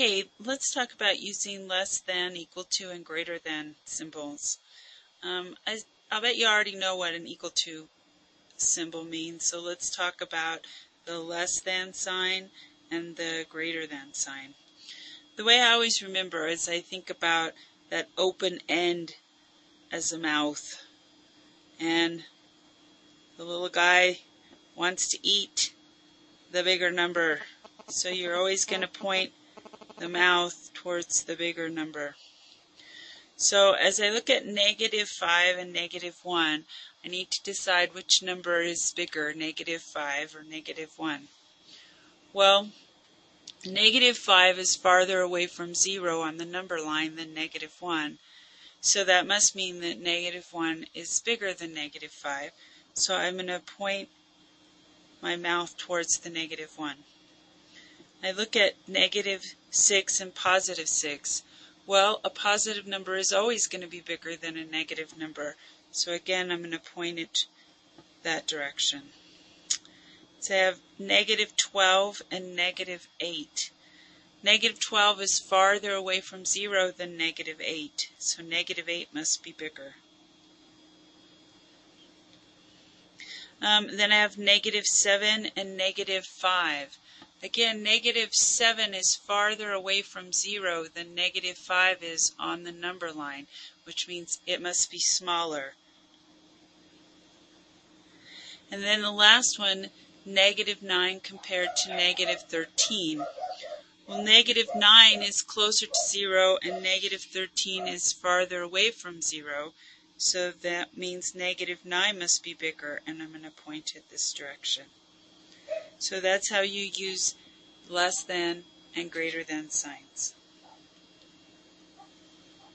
Okay, let's talk about using less than, equal to, and greater than symbols. Um, I, I'll bet you already know what an equal to symbol means, so let's talk about the less than sign and the greater than sign. The way I always remember is I think about that open end as a mouth, and the little guy wants to eat the bigger number, so you're always going to point the mouth towards the bigger number. So as I look at negative 5 and negative 1, I need to decide which number is bigger, negative 5 or negative 1. Well, negative 5 is farther away from 0 on the number line than negative 1. So that must mean that negative 1 is bigger than negative 5. So I'm going to point my mouth towards the negative 1. I look at negative 6 and positive 6. Well, a positive number is always going to be bigger than a negative number. So again, I'm going to point it that direction. So I have negative 12 and negative 8. Negative 12 is farther away from 0 than negative 8, so negative 8 must be bigger. Um, then I have negative 7 and negative 5. Again, negative 7 is farther away from 0 than negative 5 is on the number line, which means it must be smaller. And then the last one, negative 9 compared to negative 13. Well, negative 9 is closer to 0 and negative 13 is farther away from 0. So that means negative 9 must be bigger, and I'm going to point it this direction. So that's how you use less than and greater than signs.